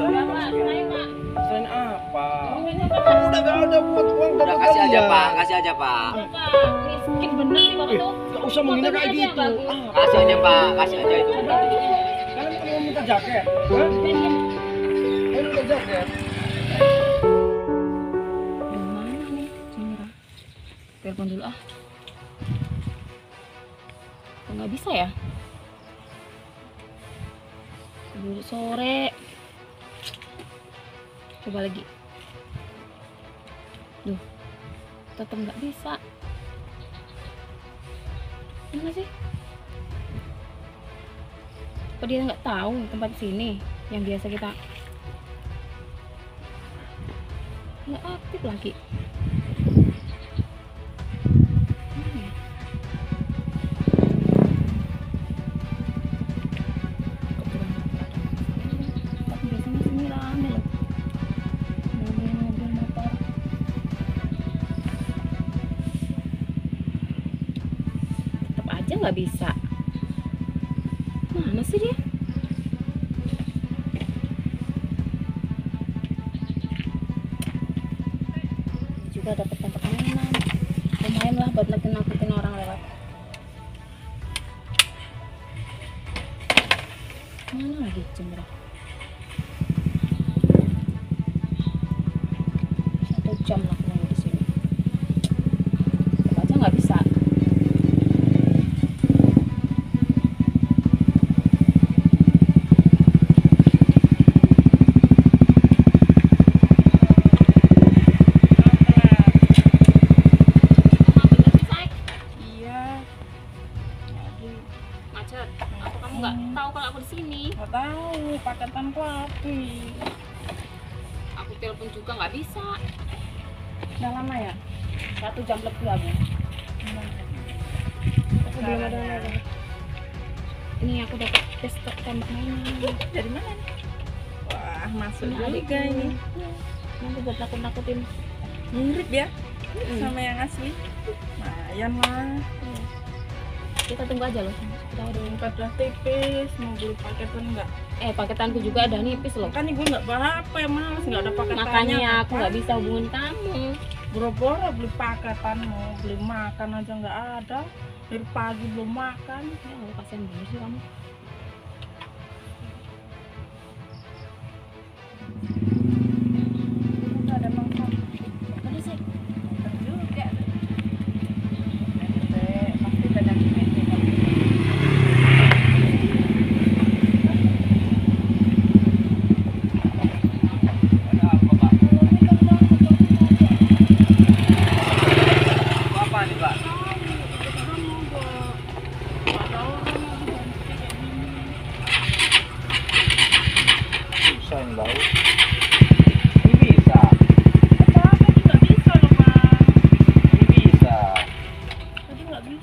Selain apa? Udah gak ada buat uang dari kasih aja pak, kasih aja pak. Pak, miskin bener sih bapak tuh. Gak usah menghina kayak gitu. Kasih aja pak, kasih aja itu. Kalian mau minta jaket? Kalian minta jaket? Telepon dulu ah. Kok nggak bisa ya? Dulu sore. Coba lagi. Duh, tetap nggak bisa. Mana sih? Apa dia nggak tahu tempat sini yang biasa kita nggak aktif lagi. Nggak bisa. Mana sih dia? juga dapat tempat mainan lumayan lah buat nakut nakutin orang lewat mana lagi cemera satu jam lah apa kamu nggak tahu kalau aku di sini nggak tahu paketanku api. aku telepon juga nggak bisa Udah lama ya? satu jam lebih aku aku belum ada ada ini aku dapat tes tembak mainan Dari mana nih? Wah, masuk Ini juga ini. nanti buat nakut nakutin Mirip ya sama yang asli. Lumayan lah. Kita tunggu aja loh yang Pada tipis, mau beli paketan nggak? eh paketanku juga ada nipis loh Kan ibu nggak apa ya males nggak ada paketannya. makanya aku nggak bisa hubungin kamu Boro-boro beli paketan mau beli makan aja nggak ada. Dari pagi belum makan. ya Allah kasihan banget sih kamu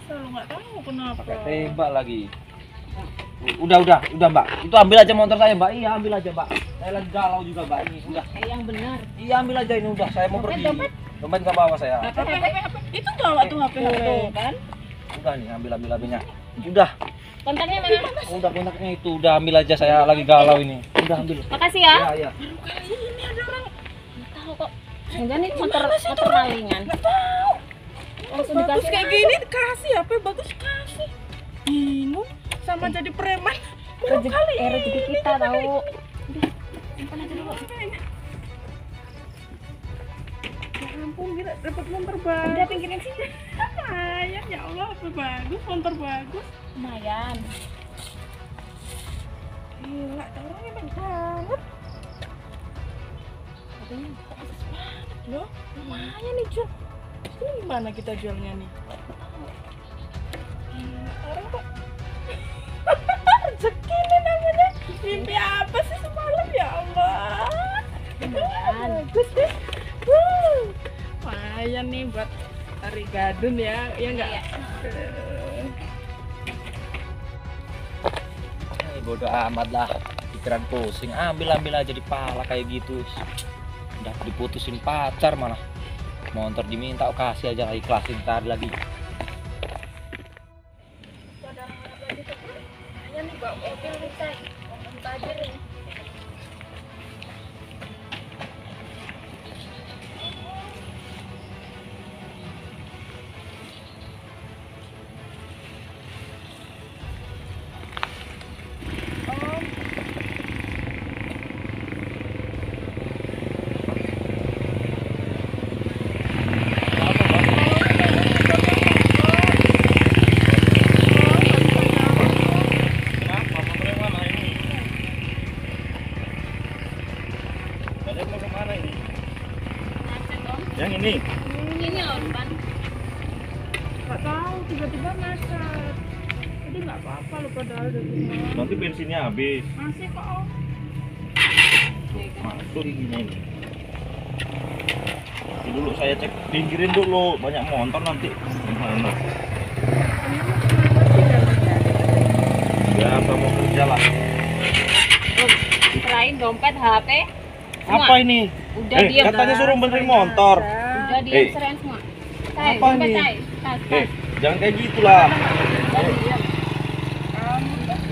tadi nggak tahu kenapa Pakai tembak lagi. Udah, udah, udah mbak. Itu ambil aja motor saya mbak. Iya ambil aja mbak. Saya lagi galau juga mbak ini. Udah. eh yang benar Iya ambil aja ini udah. Saya mau Dompet, pergi. dompet. Dompet nggak bawa saya. HP, HP, HP. itu bawa tuh HP HP Tuh, kan Udah nih ambil ambil ambilnya. Udah. kontaknya mana Udah kontaknya itu. Udah ambil aja saya lagi galau ini. Udah ambil. makasih ya Iya iya. nggak tahu kok jangan ini motor motor malingan langsung bagus dikasih kayak gini. kasih HP bagus kasih. Bingung sama jadi preman. Rezeki eh, rezeki kita tahu simpan aja dulu. Ya ampun gila dapat motor bagus. Udah pinggirin sini? Lumayan ya Allah HP bagus motor bagus. Lumayan. Gila orangnya baik banget. Katanya bagus banget loh. Lumayan nih jual ini gimana kita jualnya nih Gila, orang kok rezeki nih namanya mimpi apa sih semalam ya Allah bagus deh lumayan nih buat tarik gadun ya ya enggak Iya. Eh, bodoh amat lah. Pikiran pusing. Ambil ambil aja di pala kayak gitu. Udah diputusin pacar malah. Motor diminta kasih aja lagi ikhlasin ntar lagi. pada saya cek pinggirin dulu banyak motor nanti. Biasa mau kerja lah. Selain dompet, HP, semua. Apa ini? Udah Eh, diam. katanya suruh benerin motor. Udah diam Eh. serain semua. Apa ini? Tas, Eh, jangan kayak gitulah.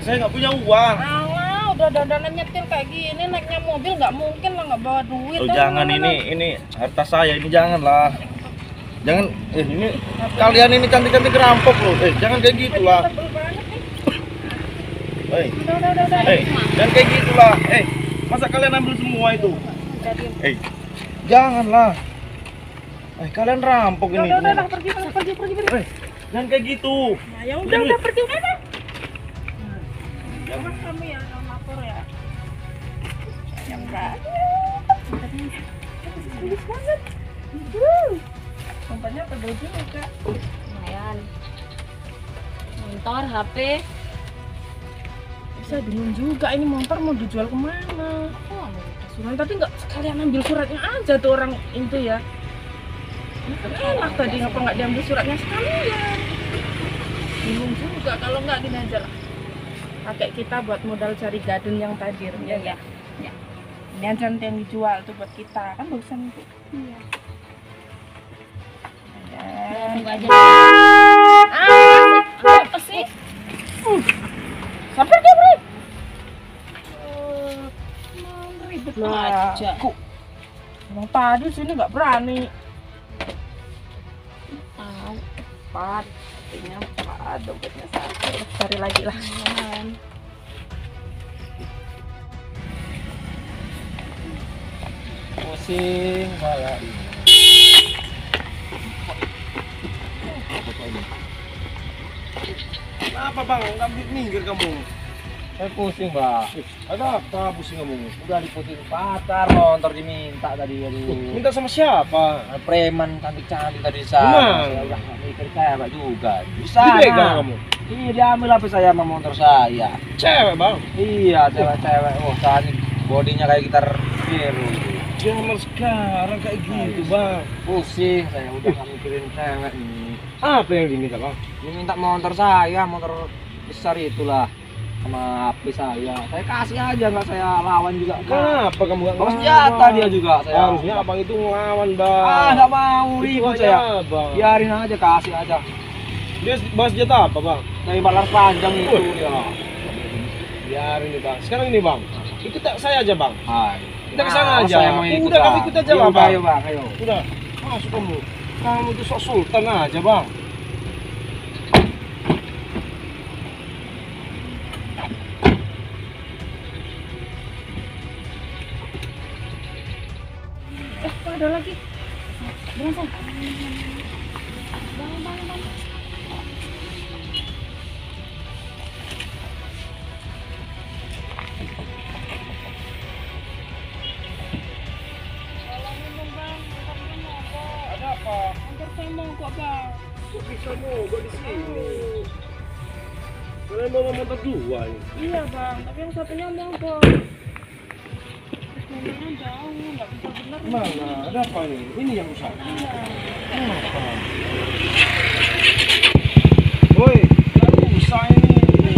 Saya nggak punya uang. Udah dandanan nyetir kayak gini naiknya mobil nggak mungkin lah nggak bawa duit. Oh, jangan lah, ini lah. ini harta saya ini janganlah. Jangan eh ini kalian ini cantik-cantik rampok loh. Eh jangan kayak gitulah. Nih. Eh, eh jangan kayak gitulah. Eh, masa kalian ambil semua itu? Eh, janganlah. Eh, kalian rampok ini. udah, udah, pergi, pergi, pergi, pergi. Eh, jangan kayak gitu. Nah, ya udah, udah, pergi, udah, udah. Awas kamu ya. Bagus banget. Juga. Lumayan. Motor, HP. Saya bingung juga ini motor mau dijual ke mana. Oh, Surat tadi nggak sekalian ambil suratnya aja tuh orang itu ya. Enak tadi ngapa nggak diambil suratnya sekalian. Bingung juga kalau nggak gini aja lah. Pakai kita buat modal cari garden yang tadi ya ya. Ya. Aja nanti yang dijual tuh buat kita kan bagusan itu. Iya. Ya. Aja. Ah, apa sih? Sampai dia beri. Ribet lah. Aja. Emang tadi sini nggak berani. Tahu. Empat. Ini empat. Dompetnya satu. Cari lagi lah. Kepala ini. Kenapa bang? Nggak minggir kamu? Saya pusing, Mbak. Ada apa pusing kamu? Udah diputusin pacar, motor diminta tadi aduh. Minta sama siapa? Nah, preman cantik-cantik tadi sana. Saya udah mikir cewek juga. Di sana. Dipegang kamu? Iya, diambil apa saya sama motor saya. Cewek bang? Iya, cewek-cewek. Oh, tadi bodinya kayak gitar biru. Zaman sekarang kayak gitu bang. Pusing, saya udah nggak mikirin cewek nih. Apa yang diminta bang? Dia minta motor saya, motor besar itulah sama HP saya. Saya kasih aja nggak saya lawan juga. Kenapa kamu nggak ngelawan? senjata dia juga saya. Harusnya abang itu ngelawan bang. Ah, nggak mau ribut saya. bang. Biarin aja, kasih aja. Dia bahas senjata apa bang? Dari balar panjang itu ya. Biarin nih bang. Sekarang ini bang. Ikut tak saya aja bang. Hai. Kita ke sana Ah, aja. Udah, kami ikut aja lah, Bang. Ayo bang, ayo. Udah. Masuk kamu. Kamu itu sok sultan aja bang. Eh, kok ada lagi? Jangan, bisa mogok di sini? Kalian bawa motor dua ini. Iya bang, tapi yang satunya mogok. Momennya jauh, nggak bisa bener. Mana? Ada apa ini? Ini yang rusak. Kenapa? Woi, nggak rusak ini.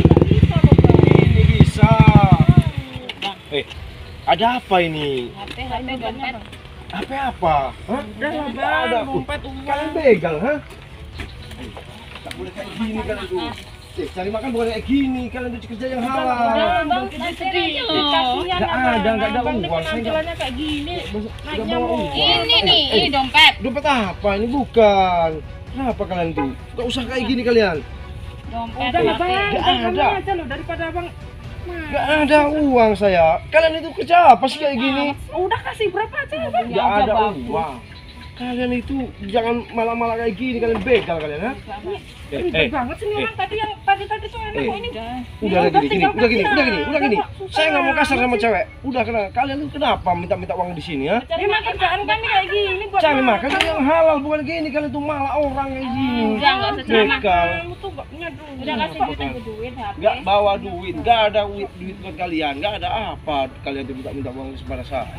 Ini bisa. Eh, ada apa ini? HP, HP, dompet. Apa apa? Hah? Ada. bang, dompet. Kalian begal, ha? Eh, Tak boleh kayak gini kalian tuh. Eh, cari makan bukan kayak gini. Kalian tuh kerja yang halal. Udah bang, Kasih sedih-sedih. aja. Kasihan Nggak abang. ada, nggak ada uang. Saya penampilannya kayak gini. Naiknya uang. Ini nih, Eh, ini dompet. Dompet apa? Ini bukan. Kenapa kalian tuh? Gak usah kayak gini kalian. Dompet, Udah lah bang, Nggak kamu ada. aja loh daripada Gak ada uang saya. Kalian itu kerja apa sih kayak gini? udah kasih berapa aja bang? Gak ada uang. Kalian itu jangan malah-malah kayak gini, kalian begal kalian, ha? Eh, Ribet eh, banget sih eh. orang tadi yang tadi tadi tuh enak Eh. kok ini. udah Ya, gini, gini, udah gini, udah gini, udah gini. Saya nggak mau kasar sama cewek. Udah kena, kalian tuh kenapa minta-minta uang di sini, ya? Memang kerjaan kami kayak gini buat Cari makan yang halal, bukan gini. Kalian tuh malah orang kayak gini. Udah, nggak usah. Begal. Kamu tuh gak punya duit. Udah kasih duit duit HP. Nggak bawa duit, nggak ada duit, duit buat kalian, nggak ada apa. Kalian tuh minta-minta uang kepada saya.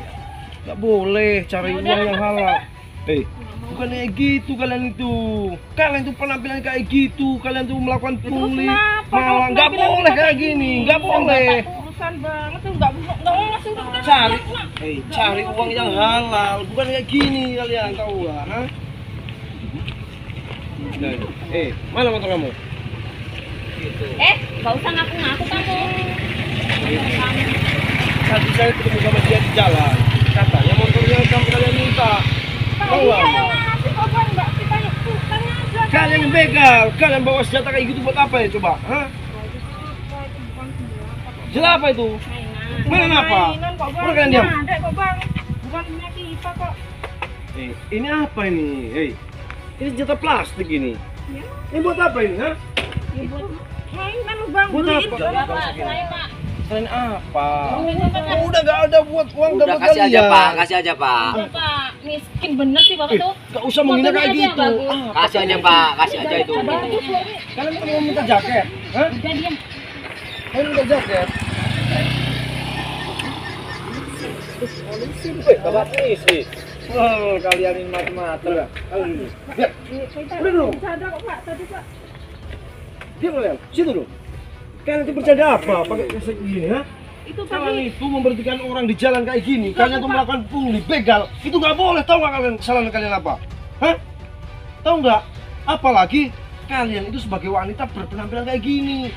Nggak boleh cari uang yang halal. Eh, bukan kayak gitu kalian itu. Kalian tuh penampilan kayak gitu. Kalian tuh melakukan pungli, malah Kalau nggak penampilan boleh kayak gini, nggak boleh. Urusan banget tuh nggak nggak mau ngasih udah Cari, eh, cari uang yang halal, bukan kayak gini kalian tahu nggak? Hah? Nah, eh, mana motor kamu? Eh, gak usah ngaku-ngaku kamu. Tadi saya ketemu sama dia di jalan. Katanya motornya kamu kalian minta. Kalian yang begal, kalian bawa senjata kayak gitu buat apa ya coba? Hah? Jelas apa itu? Mainan apa? Mainan kok Bang. Udah kalian diam. Ada kok Bang. Bukan punya kita kok. Eh, ini apa ini? Hei, ini senjata plastik ini. Ya. Ini buat apa ini? Hah? Buat mainan Bang. Buat apa? Bapak, Pak. Selain apa? Bapak, Oh, udah gak ada buat uang Udah dapat kasih aja kalian. pak, kasih aja pak. Bapak, miskin bener sih Bapak Eh, tuh. gak usah menghina kayak gitu. Ah, Kasih aja pak, kasih aja itu. Kalian mau minta jaket? Hah? Udah diam. Kalian minta jaket? Wih, kabar polisi. Oh, kalian ini mata-mata. Udah. Pak Pak. diam kalian. Situ dulu. Kalian itu bercanda apa? Pakai kesek gini, ha? Itu Kalian itu memberhentikan orang di jalan kayak gini. Kalian tuh melakukan pungli, begal. Itu nggak boleh. Tahu nggak kalian kesalahan kalian apa? Hah? Tahu nggak? Apalagi kalian itu sebagai wanita berpenampilan kayak gini.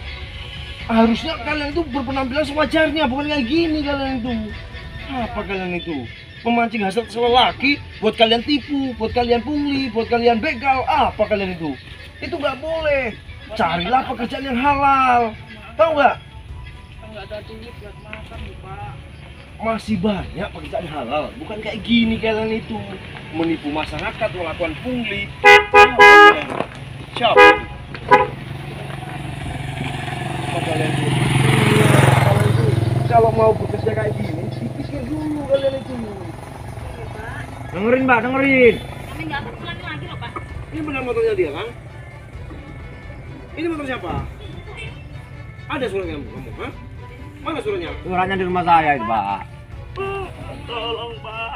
Harusnya kalian itu berpenampilan sewajarnya, bukan kayak gini kalian itu. Apa kalian itu? Memancing hasrat lelaki buat kalian tipu, buat kalian pungli, buat kalian begal. Apa kalian itu? Itu nggak boleh. Carilah pekerjaan yang halal. Tahu nggak? nggak ada duit buat makan Pak. masih banyak pekerjaan halal. Bukan kayak gini kalian itu. Menipu masyarakat melakukan pungli kalian itu itu? Kalau mau bekerja kayak gini dipikir dulu kalian itu. Dengerin mbak dengerin. Kami nggak akan pulang lagi loh Pak. ini benar motornya dia kan ini motor siapa ada suratnya kamu Hah? mana suratnya Suratnya di rumah saya itu pak.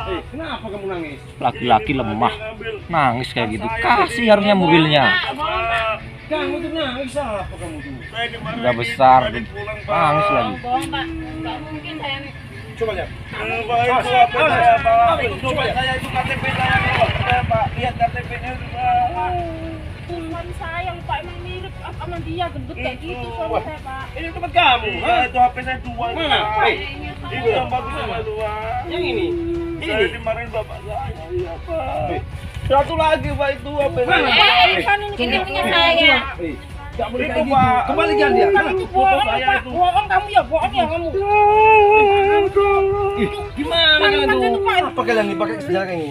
eh kenapa kamu nangis Laki-laki lemah. Nangis kayak gitu. Kasih harusnya mobilnya. Kamu tuh nangis apa kamu tuh? Udah besar. Nangis lagi. Bohong Pak. Nggak mungkin saya Coba lihat. Coba. Saya itu KTP saya pak. Lihat KTP-nya Tuhan saya lupa emang mirip sama dia gendut kayak gitu suami saya Pak. Ini tempat kamu. Hah? itu HP saya dua Mana? Pak. Eh, Itu yang bagus sama dua. yang ini. Saya Ini. dimarahin bapak saya. Iya pak. Eh, Satu lagi pak itu HP Mana? saya. Eh, Kan ini punya saya. Eh, Gak boleh kayak gitu. Pak. Kembalikan dia. Itu bohong saya Pak. itu. Bohong kamu ya, bohong ya kamu. Ih, gimana kalian tuh? Apa kalian nih ini?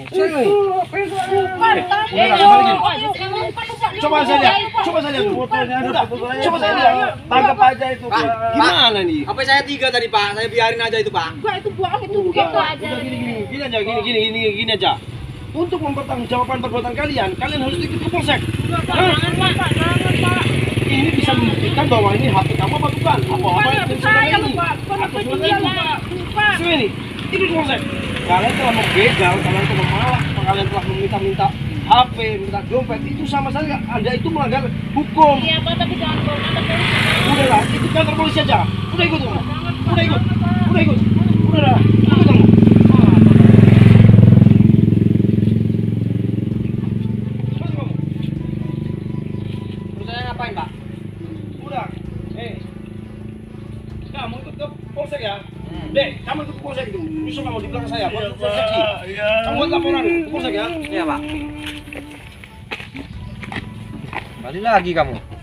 Coba saya lihat. Coba saya lihat. Fotonya ada, Udah. foto saya. Coba saya lihat. Tangkap aja itu Pak, pak. Gimana nih? HP saya tiga tadi Pak, saya biarin aja itu Pak. Enggak, itu itu bukan gini gini gini aja gini gini gini gini aja. Untuk mempertanggungjawabkan perbuatan kalian, kalian harus ikut ke polsek. Jangan Pak, jangan Pak. Ini bisa membuktikan bahwa ini HP kamu apa bukan? Apa apa yang saya lupa. Ini? lupa. Lupa. Sini ini. Kalian telah membegal, kalian telah malah, kalian telah meminta-minta HP, minta dompet. Itu sama saja, Anda itu melanggar hukum. Iya Pak, tapi jangan polisi. Udahlah, ikut kantor polisi aja. Udah ikut, udah ikut, udah ikut, udah lah, ikut kamu. Masuk kamu. Terus saya ngapain Pak? Udah. Eh. Kamu ikut ke polsek ya? Dek, kamu ikut ke kamu di belakang saya. Buat polsek seksi. Kamu buat laporan polsek ya? Iya pak. Kembali lagi kamu.